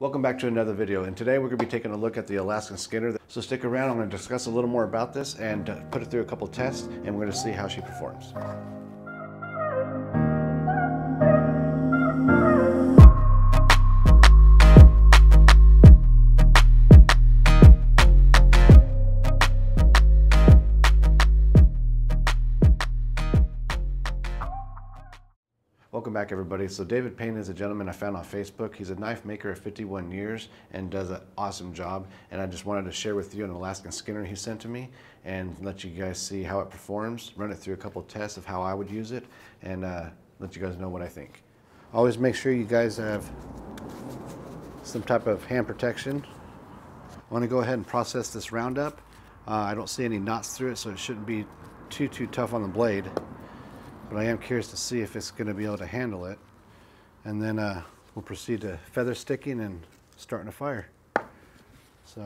Welcome back to another video and today we're going to be taking a look at the Alaskan Skinner. So stick around, I'm going to discuss a little more about this and uh, put it through a couple tests and we're going to see how she performs. Welcome back everybody. So David Payne is a gentleman I found on Facebook. He's a knife maker of 51 years and does an awesome job. And I just wanted to share with you an Alaskan Skinner he sent to me and let you guys see how it performs, run it through a couple of tests of how I would use it and uh, let you guys know what I think. Always make sure you guys have some type of hand protection. I want to go ahead and process this Roundup. Uh, I don't see any knots through it so it shouldn't be too too tough on the blade but I am curious to see if it's going to be able to handle it. And then uh, we'll proceed to feather sticking and starting a fire. So.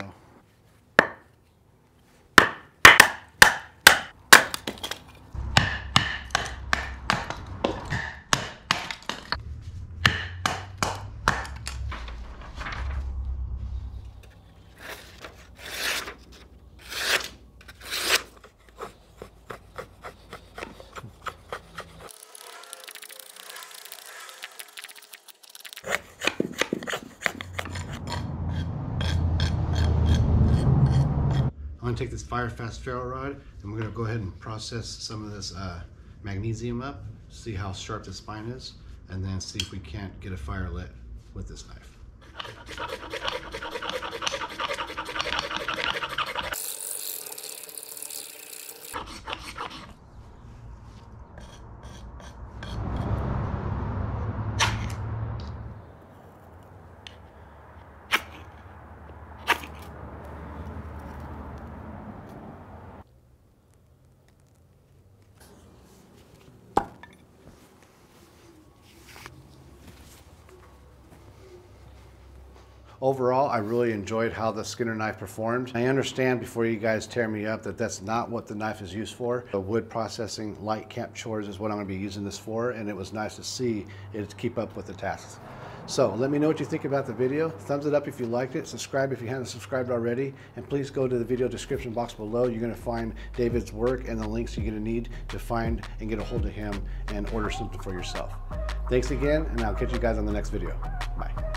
I'm gonna take this Fire Fast ferro rod and we're gonna go ahead and process some of this uh, magnesium up, see how sharp the spine is, and then see if we can't get a fire lit with this knife. Overall, I really enjoyed how the Skinner knife performed. I understand before you guys tear me up that that's not what the knife is used for. The wood processing light camp chores is what I'm gonna be using this for, and it was nice to see it keep up with the tasks. So let me know what you think about the video. Thumbs it up if you liked it. Subscribe if you haven't subscribed already. And please go to the video description box below. You're gonna find David's work and the links you're gonna need to find and get a hold of him and order something for yourself. Thanks again, and I'll catch you guys on the next video. Bye.